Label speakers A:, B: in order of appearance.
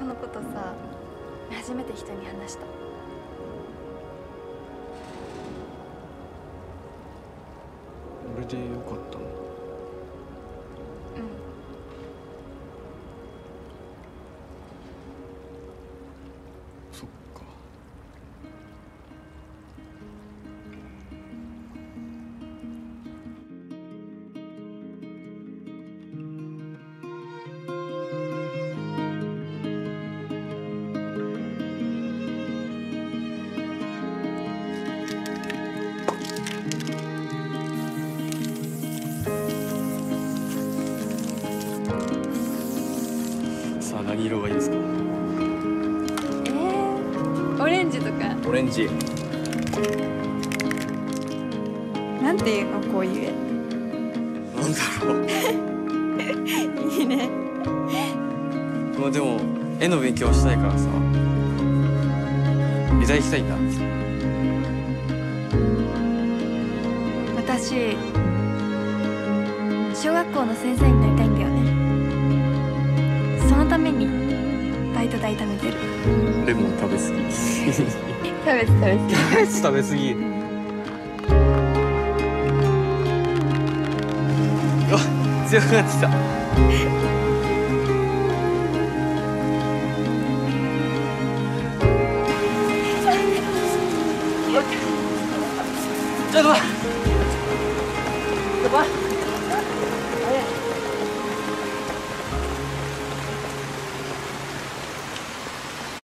A: このことさ初めて人に話した。
B: 俺でよかったの？
A: うん。
B: そっかさあ何色がいいですか？
A: えー、オレンジとか。
B: オレンジ。
A: なんていうの？こういう
B: なんだろう。
A: 絵 いいね。
B: まあでも絵の勉強したいからさ。美大行きたいんだ。
A: 私小学校の先生になりたいバイト代貯めてる
B: レモン食べ過ぎ。
A: 食べて食べて
B: キャベツ食べ過ぎ。うわ強くなってきた。ちょっと待ってちょっと待って